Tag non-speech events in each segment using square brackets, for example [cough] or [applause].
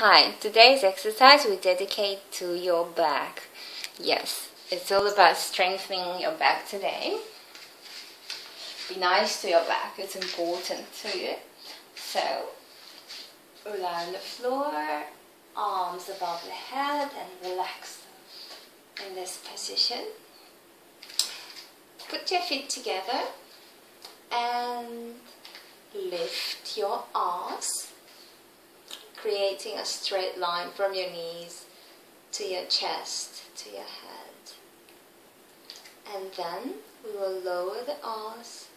Hi, today's exercise we dedicate to your back. Yes, it's all about strengthening your back today. Be nice to your back, it's important to you. So, lie on the floor, arms above the head, and relax in this position. Put your feet together and lift your arms creating a straight line from your knees to your chest, to your head. And then we will lower the arms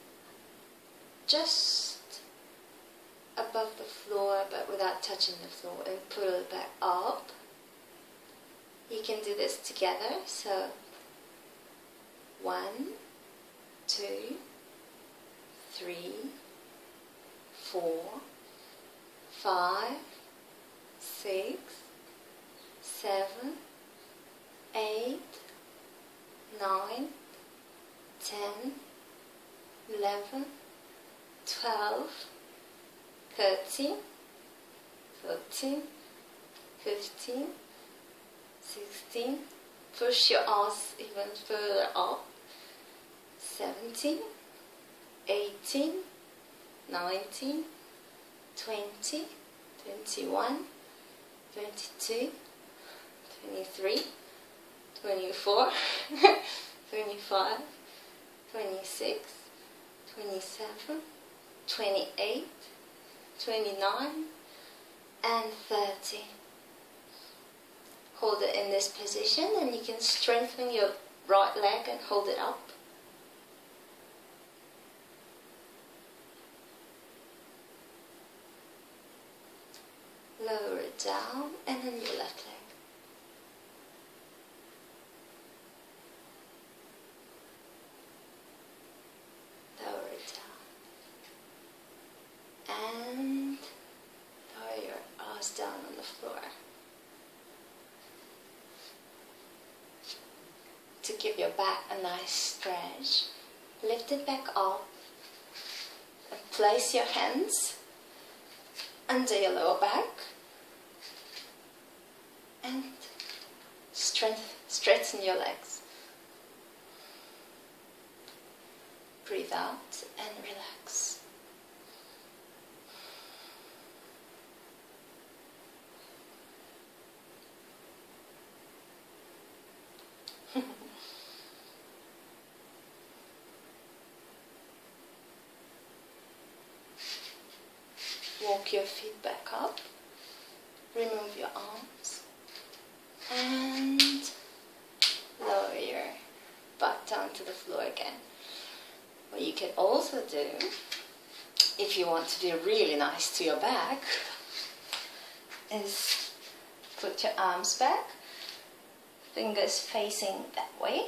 just above the floor but without touching the floor and pull it back up. You can do this together. So one, two, three, four, five, six, seven, eight, nine, ten, eleven, twelve, thirteen, fourteen, fifteen, sixteen. Push your arms even further up. Seventeen, eighteen, nineteen, twenty, twenty-one. 22, 23, 24, [laughs] 25, 26, 27, 28, 29, and 30. Hold it in this position and you can strengthen your right leg and hold it up. Lower it down, and then your left leg. Lower it down. And lower your ass down on the floor. To give your back a nice stretch, lift it back up and place your hands under your lower back and strength, straighten your legs. Breathe out and relax. [laughs] Walk your feet back up. Remove your arms. And lower your butt down to the floor again. What you can also do, if you want to be really nice to your back, is put your arms back, fingers facing that way,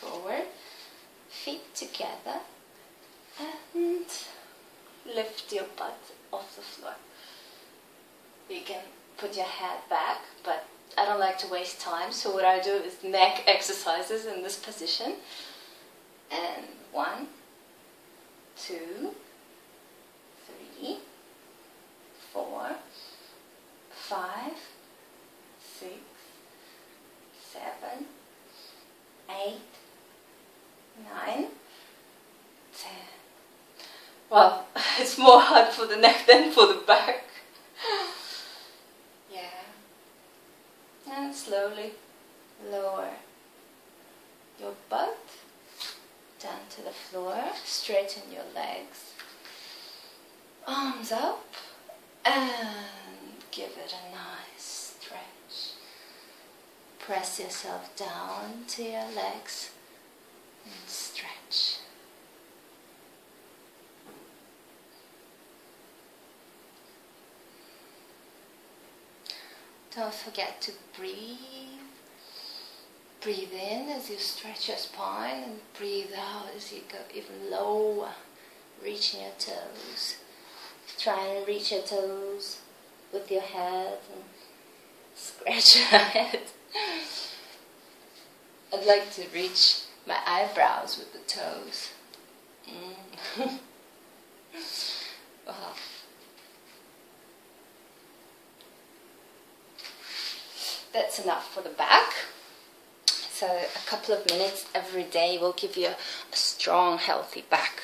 forward, feet together, lift your butt off the floor. You can put your head back, but I don't like to waste time, so what I do is neck [laughs] exercises in this position. And one, two, three, four, five, six, seven, eight, nine, ten. Well, [laughs] it's more hard for the neck than for the back. yeah. And slowly lower your butt down to the floor. Straighten your legs. Arms up. And give it a nice stretch. Press yourself down to your legs and stretch. Don't forget to breathe. Breathe in as you stretch your spine and breathe out as you go even lower, reaching your toes. Try and reach your toes with your head and scratch your [laughs] head. I'd like to reach my eyebrows with the toes. Mm. [laughs] that's enough for the back. So a couple of minutes every day will give you a strong, healthy back.